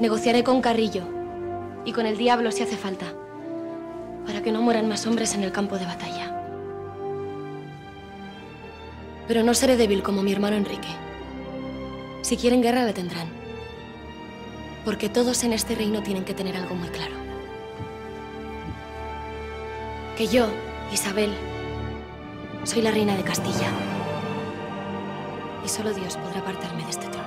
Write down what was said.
Negociaré con Carrillo y con el diablo si hace falta, para que no mueran más hombres en el campo de batalla. Pero no seré débil como mi hermano Enrique. Si quieren guerra, la tendrán. Porque todos en este reino tienen que tener algo muy claro. Que yo, Isabel, soy la reina de Castilla. Y solo Dios podrá apartarme de este trono.